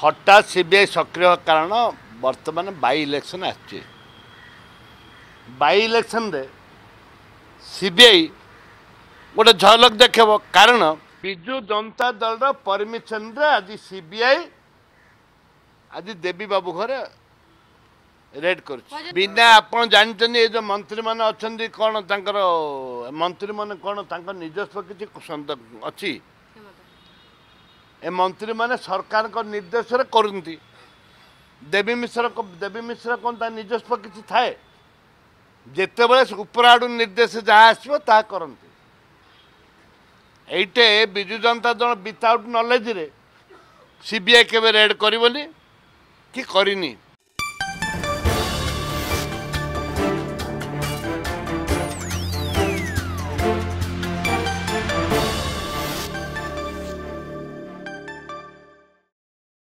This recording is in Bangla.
হঠাৎ সিবিআই সক্রিয় কারণ বর্তমানে বাই ইলেকশন আসছে বাই ইলেকশন সিবিআই গোটে ঝলক দেখব কারণ বিজু জনতা দলর পরমিশন আজ সিবিআই আজ দেবী বাবু ঘরে রেড ରେଡ୍ କରୁଛି ବିନା ଆପଣ ଜାଣିଛନ୍ତି ଏ ଯେଉଁ ମନ୍ତ୍ରୀମାନେ ଅଛନ୍ତି କ'ଣ ତାଙ୍କର ମନ୍ତ୍ରୀମାନେ କ'ଣ ତାଙ୍କ নিজস্ব কিছু ଅଛି ଏ ମନ୍ତ୍ରୀମାନେ ସରକାରଙ୍କ ନିର୍ଦ୍ଦେଶରେ କରନ୍ତି ଦେବୀ ମିଶ୍ର ଦେବୀ ମିଶ୍ର କ'ଣ ତା ନିଜସ୍ୱ କିଛି ଥାଏ ଯେତେବେଳେ ଉପର ଆଡ଼ୁ ନିର୍ଦ୍ଦେଶ ଯାହା ଆସିବ ତାହା କରନ୍ତି ଏଇଟେ ବିଜୁ ଜନତା ଦଳ ବିତାଉଟ୍ ନଲେଜରେ ସିବିଆଇ କେବେ ରେଡ୍ କରିବନି କି କରିନି